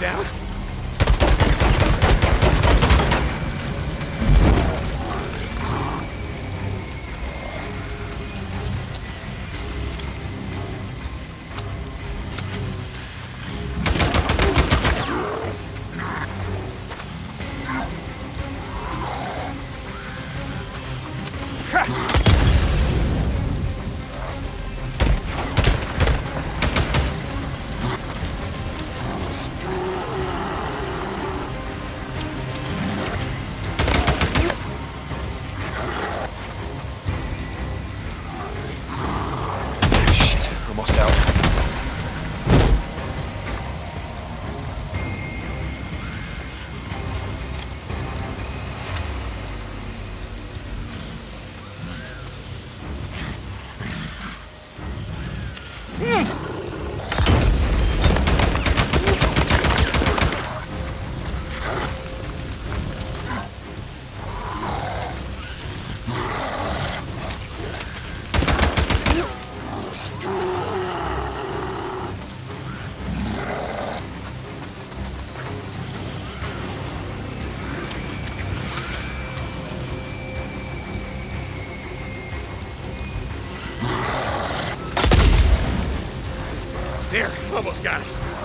down. Vamos, caras!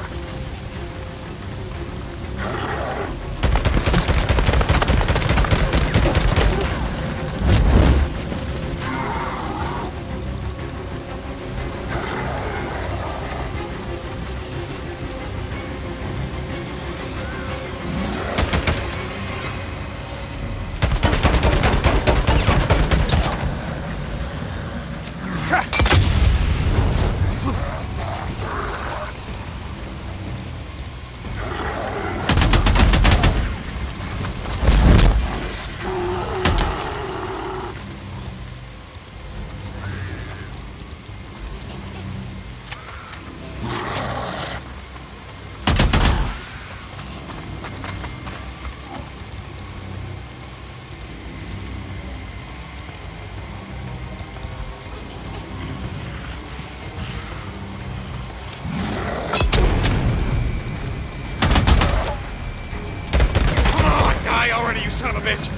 Got it. Come on, die already, you son of a bitch!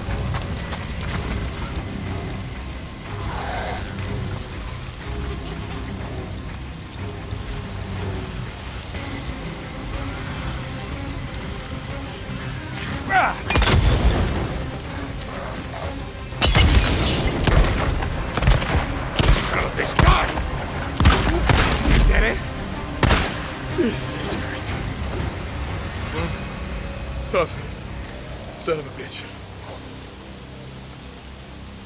Son of a bitch, Get it? Jesus Christ. Tough. Son of a bitch.